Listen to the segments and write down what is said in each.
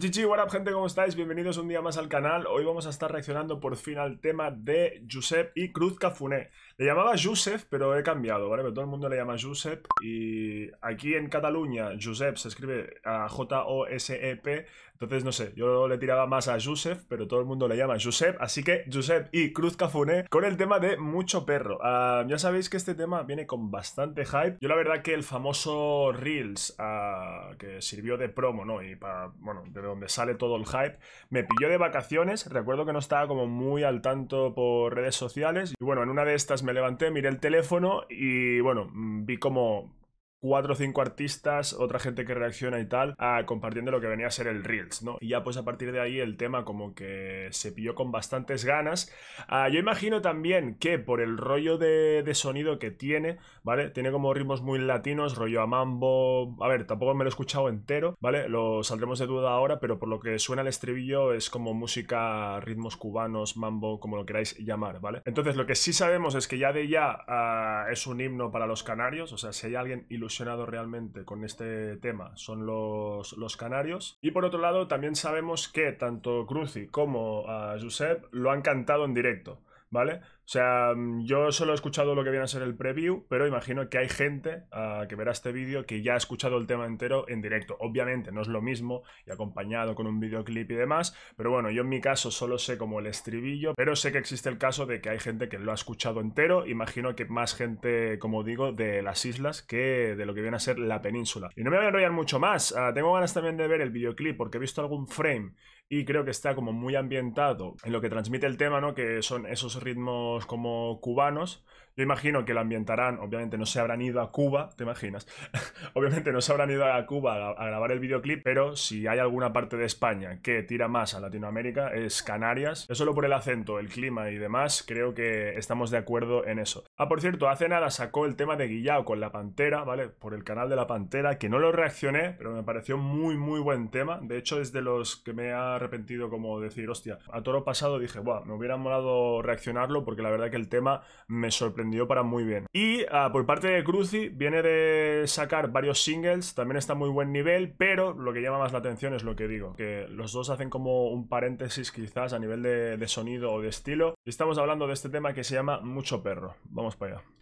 Chichi, what up gente, ¿cómo estáis? Bienvenidos un día más al canal. Hoy vamos a estar reaccionando por fin al tema de Josep y Cruz Cafuné. Le llamaba Josep, pero he cambiado, ¿vale? Pero todo el mundo le llama Josep y aquí en Cataluña Josep se escribe a J-O-S-E-P, entonces no sé, yo le tiraba más a Josep, pero todo el mundo le llama Josep, así que Josep y Cruz Cafuné con el tema de Mucho Perro. Ah, ya sabéis que este tema viene con bastante hype. Yo la verdad que el famoso Reels ah, que sirvió de promo, ¿no? Y para, bueno, de donde sale todo el hype, me pilló de vacaciones, recuerdo que no estaba como muy al tanto por redes sociales y bueno, en una de estas me levanté, miré el teléfono y bueno, mm, vi como cuatro o cinco artistas, otra gente que reacciona y tal, compartiendo lo que venía a ser el Reels, ¿no? Y ya pues a partir de ahí el tema como que se pilló con bastantes ganas. Ah, yo imagino también que por el rollo de, sonido que tiene, ¿vale? Tiene como ritmos muy latinos, rollo a mambo... A ver, tampoco me lo he escuchado entero, ¿vale? Lo saldremos de duda ahora, pero por lo que suena el estribillo es como música, ritmos cubanos, mambo, como lo queráis llamar, ¿vale? Entonces lo que sí sabemos es que ya de ya ah, es un himno para los canarios, o sea, si hay alguien ilusionado realmente con este tema son los, los canarios. Y por otro lado, también sabemos que tanto Cruci como a Josep lo han cantado en directo. ¿vale? O sea, mm, yo solo he escuchado lo que viene a ser el preview, pero imagino que hay gente ah, que verá este vídeo que ya ha escuchado el tema entero en directo. Obviamente no es lo mismo y acompañado con un videoclip y demás, pero bueno, yo en mi caso solo sé como el estribillo, pero sé que existe el caso de que hay gente que lo ha escuchado entero. Imagino que más gente, como digo, de las islas que de lo que viene a ser la península. Y no me voy a enrollar mucho más. Ah, tengo ganas también de ver el videoclip porque he visto algún frame y creo que está como muy ambientado en lo que transmite el tema, ¿no? Que son esos ritmos como cubanos. Yo imagino que lo ambientarán, obviamente no se habrán ido a Cuba, ¿te imaginas? obviamente no se habrán ido a Cuba a, grabar el videoclip, pero si hay alguna parte de España que tira más a Latinoamérica es Canarias. No solo por el acento, el clima y demás, creo que estamos de acuerdo en eso. Ah, por cierto, hace nada sacó el tema de Guillao con La Pantera, ¿vale? Por el canal de La Pantera, que no lo reaccioné, pero me pareció muy, muy buen tema. De hecho, es de los que me ha arrepentido como decir, hostia, a toro pasado dije, Buah, me hubiera molado reaccionarlo porque la verdad que el tema me sorprendió para muy bien. Y ah, por parte de Cruci viene de sacar varios singles, también está muy buen nivel, pero lo que llama más la atención es lo que digo, que los dos hacen como un paréntesis quizás a nivel de sonido o de estilo. Y estamos hablando de este tema que se llama Mucho Perro. Vamos para allá.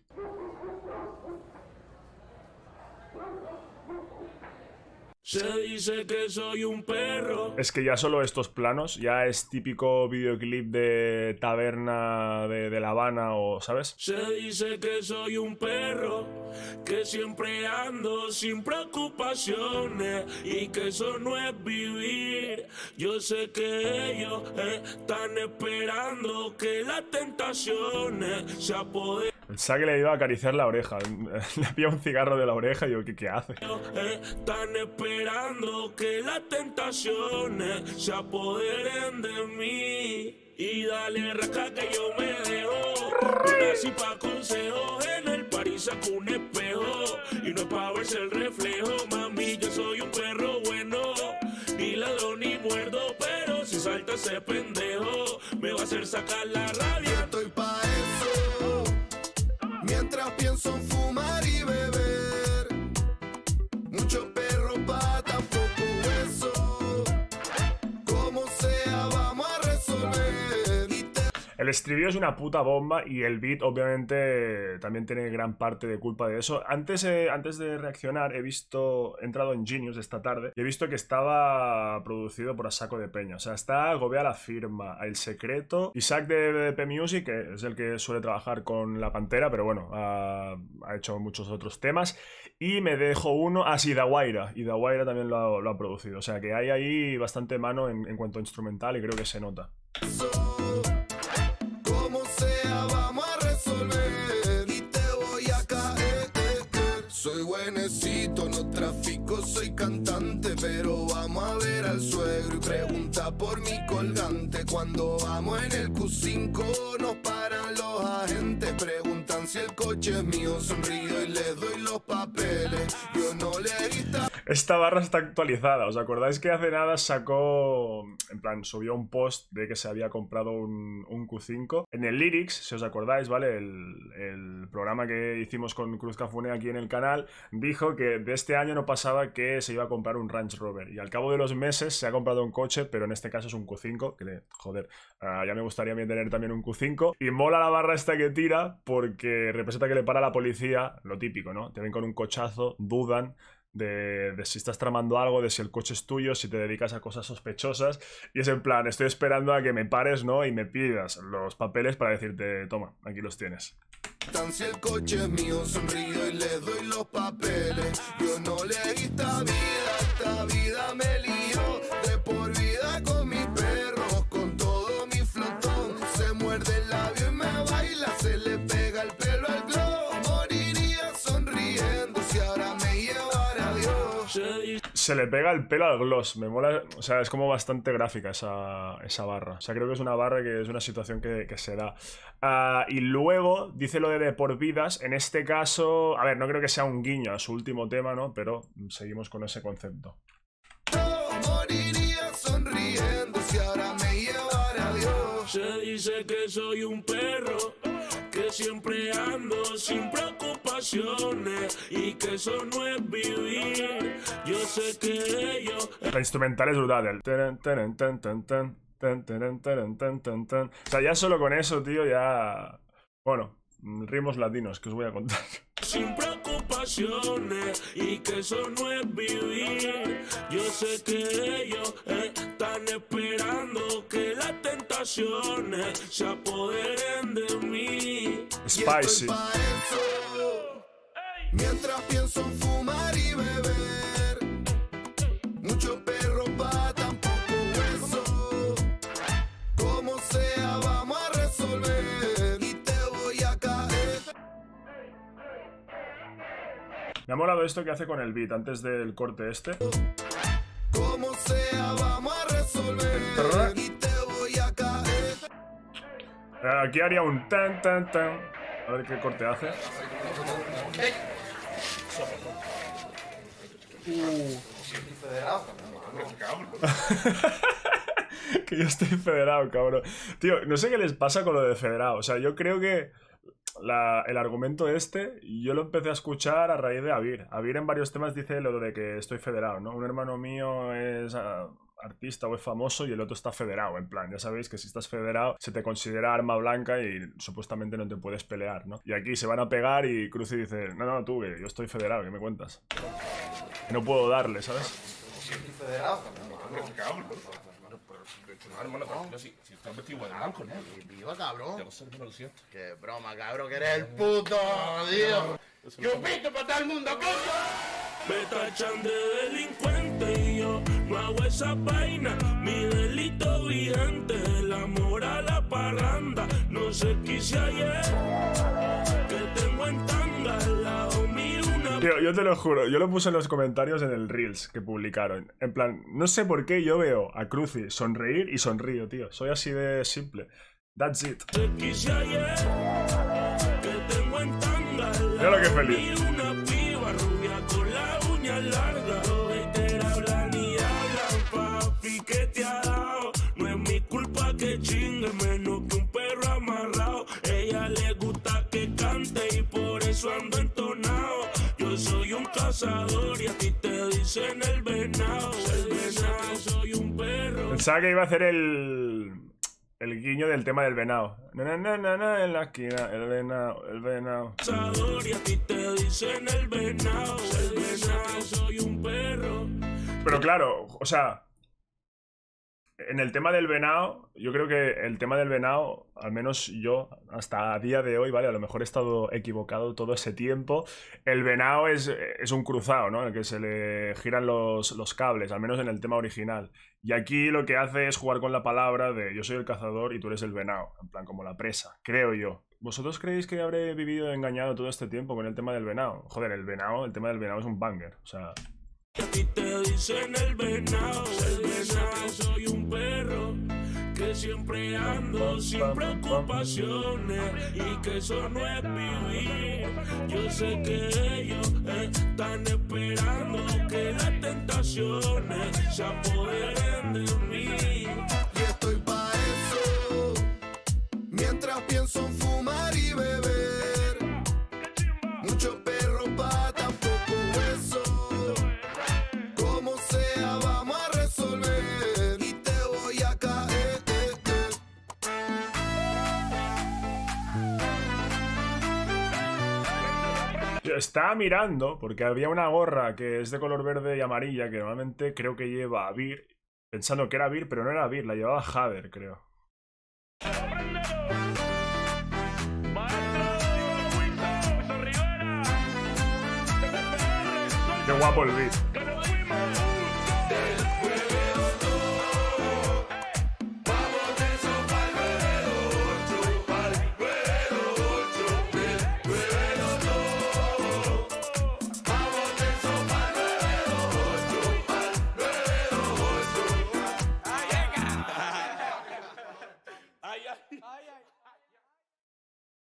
Se dice que soy un perro. Es que ya solo estos planos, ya es típico videoclip de taberna de, de La Habana o, ¿sabes? Se dice que soy un perro, que siempre ando sin preocupaciones y que eso no es vivir. Yo sé que ellos están esperando que las tentaciones se apoderen Pensaba que le iba a acariciar la oreja. Le pilla un cigarro de la oreja y yo, ¿qué, qué hace? Están esperando que las tentaciones se apoderen de mí. Y dale rasca que yo me dejo. Una así pa' consejos en el París saco un espejo. Y no es pa' verse el reflejo, mami, yo soy un perro bueno. Y ladrón y muerdo, pero si salta ese pendejo, me va a hacer sacar la rabia. Mientras pienso El estribillo es una puta bomba y el beat obviamente también tiene gran parte de culpa de eso. Antes, eh, antes de reaccionar he visto, he entrado en Genius esta tarde y he visto que estaba producido por Asaco de Peña. O sea, está Gobea la firma, El Secreto, Isaac de P Music, que es el que suele trabajar con La Pantera, pero bueno, ha, hecho muchos otros temas. Y me dejo uno, ah sí, Dawaira, y Dawaira también lo ha, lo ha producido. O sea que hay ahí bastante mano en, en cuanto a instrumental y creo que se nota. Trafico, soy cantante. Pero vamos a ver al suegro y pregunta por mi colgante. Cuando vamos en el Q5, nos paran los agentes. Preguntan si el coche es mío. Sonrío y les doy los papeles. Yo no le. Esta barra está actualizada. ¿Os acordáis que hace nada sacó, en plan, subió un post de que se había comprado un, un Q5? En el Lyrics, si os acordáis, ¿vale? El, programa que hicimos con Cruz Cafune aquí en el canal, dijo que de este año no pasaba que se iba a comprar un Range Rover. Y al cabo de los meses se ha comprado un coche, pero en este caso es un Q5, que le, joder, ah, ya me gustaría mí tener también un Q5. Y mola la barra esta que tira porque representa que le para la policía, lo típico, ¿no? Te ven con un cochazo, dudan, de, de si estás tramando algo, de si el coche es tuyo, si te dedicas a cosas sospechosas. Y es en plan, estoy esperando a que me pares, ¿no? Y me pidas los papeles para decirte, toma, aquí los tienes. Tan si el coche es mío, sonrío y le doy los papeles. Yo no esta vida, esta vida me. De por vida con Se le pega el pelo al gloss, me mola, o sea, es como bastante gráfica esa, esa barra. O sea, creo que es una barra que es una situación que, que se da. Ah, y luego dice lo de de por vidas, en este caso, a ver, no creo que sea un guiño a su último tema, ¿no? Pero seguimos con ese concepto. Moriría sonriendo si ahora me llevara Dios. Se dice que soy un perro, siempre ando sin preocupaciones y que eso no es vivir. Yo sé que ellos La instrumental es brutal. el teren, teren, ten, ten, ten, ten, teren, teren, ten, ten, ten. O sea, ya solo con eso, tío, ya... Bueno, ritmos latinos que os voy a contar. sin preocupaciones y que eso no es vivir. Yo sé que ellos están esperando que las tentaciones se apoderen de mí. Spicy. Mientras pienso en molado esto que hace con el beat antes del corte este. Como sea, vamos a resolver. Y te voy a caer. Eh, Aquí haría un tan tan tan. A ver qué corte hace. que yo estoy federado, cabrón. Tío, no sé qué les pasa con lo de federado. O sea, yo creo que la- el argumento este, yo lo empecé a escuchar a raíz de Avir. Avir en varios temas dice lo de que estoy federado, ¿no? Un hermano mío es ah, artista o es famoso y el otro está federado. En plan, ya sabéis que si estás federado se te considera arma blanca y supuestamente no te puedes pelear, ¿no? Y aquí se van a pegar y Cruci dice, no, no, tú, que yo estoy federado, ¿qué me cuentas? Que no puedo darle, ¿sabes? Hermano, estás. Viva, cabrón. Ya lo sé, no lo siento. Qué broma, cabrón, que eres el puto, tío. Yo pito para todo el mundo, coño. Me tachan de delincuente y yo no hago esa vaina. Mi delito vigente, el amor a la parranda. No sé qué hice ayer, que tengo en Tío, yo te lo juro, yo lo puse en los comentarios en el Reels que publicaron. En plan, no sé por qué yo veo a Cruci sonreír y sonrío, tío. Soy así de simple. That's it. en Mira lo que feliz. Ella le gusta que cante y por eso ando entonado. Cazador y a ti te dicen el venado. El venado, soy un perro. Pensaba que iba a hacer el. El guiño del tema del venado. Na, na, na, na, en la esquina, el venado, el venado. cazador y a ti te dicen el venado. El venado, soy un perro. Pero claro, o sea. En el tema del venado, yo creo que el tema del venado, al menos yo, hasta a día de hoy, ¿vale? A lo mejor he estado equivocado todo ese tiempo. El venado es, es un cruzado, ¿no? En el que se le giran los, los cables, al menos en el tema original. Y aquí lo que hace es jugar con la palabra de yo soy el cazador y tú eres el venado, en plan como la presa, creo yo. ¿Vosotros creéis que habré vivido engañado todo este tiempo con el tema del venado? Joder, el venado, el tema del venado es un banger, o sea... A ti te dicen el venado, el venado, siempre ando sin preocupaciones y que eso no es vivir. Yo sé que ellos están esperando que las tentaciones se apoderen de mí. Estaba mirando, porque había una gorra que es de color verde y amarilla, que normalmente creo que lleva a Vir, pensando que era Vir, pero no era Vir, la llevaba Hader, creo. Qué guapo el beat.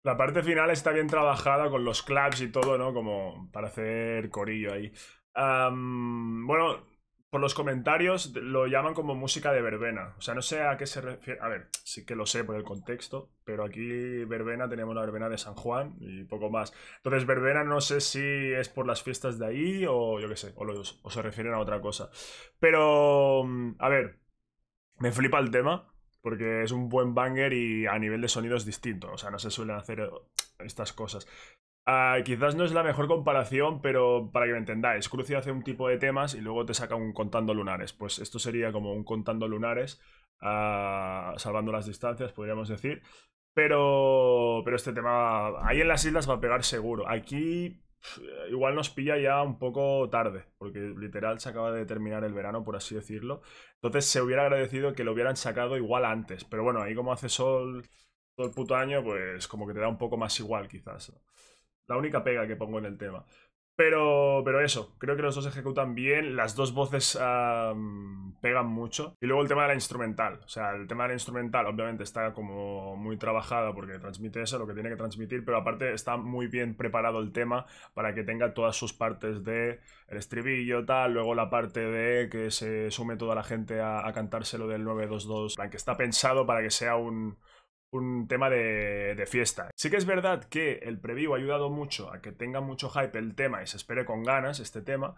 La parte final está bien trabajada con los claps y todo, ¿no? Como para hacer corillo ahí. Bueno, por los comentarios lo llaman como música de verbena. O sea, no sé a qué se refiere. A ver, sí que lo sé por el contexto, pero aquí verbena tenemos la verbena de San Juan y poco más. Entonces, verbena no sé si es por las fiestas de ahí o yo qué sé, o, los- o se refieren a otra cosa. Pero, a ver, me flipa el tema. Porque es un buen banger y a nivel de sonido es distinto. O sea, no se suelen hacer eh, estas cosas. Ah, quizás no es la mejor comparación, pero para que me entendáis, Cruci hace un tipo de temas y luego te saca un contando lunares. Pues esto sería como un contando lunares, ah, salvando las distancias, podríamos decir. Pero, pero este tema ahí en las islas va a pegar seguro. Aquí igual nos pilla ya un poco tarde, porque literal se acaba de terminar el verano, por así decirlo. Entonces se hubiera agradecido que lo hubieran sacado igual antes. Pero bueno, ahí como hace sol todo el puto año, pues como que te da un poco más igual quizás. La única pega que pongo en el tema. Pero, pero eso, creo que los dos ejecutan bien, las dos voces pegan mucho. Y luego el tema de la instrumental. O sea, el tema de la instrumental obviamente está como muy trabajada porque transmite eso, lo que tiene que transmitir, pero aparte está muy bien preparado el tema para que tenga todas sus partes de el estribillo, tal, luego la parte de que se sume toda la gente a, a cantárselo del 922, en plan, que está pensado para que sea un, un tema de, fiesta. Sí que es verdad que el preview ha ayudado mucho a que tenga mucho hype el tema y se espere con ganas este tema,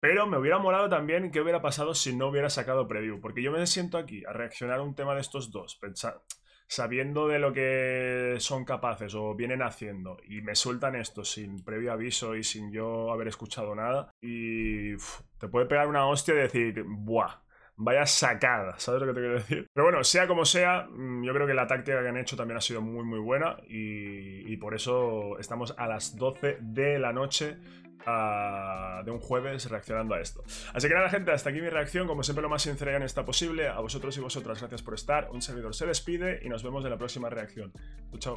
pero me hubiera molado también qué hubiera pasado si no hubiera sacado preview, porque yo me siento aquí a reaccionar a un tema de estos dos, pensa- sabiendo de lo que son capaces o vienen haciendo, y me sueltan esto sin previo aviso y sin yo haber escuchado nada, y te puede pegar una hostia y decir, ¡buah! Vaya sacada, ¿sabes lo que te quiero decir? Pero bueno, sea como sea, mm, yo creo que la táctica que han hecho también ha sido muy muy buena y, por eso estamos a las 12 de la noche ah, de un jueves reaccionando a esto. Así que nada gente, hasta aquí mi reacción, como siempre lo más sincera y honesta posible. A vosotros y vosotras gracias por estar, un servidor se despide y nos vemos en la próxima reacción. Chao.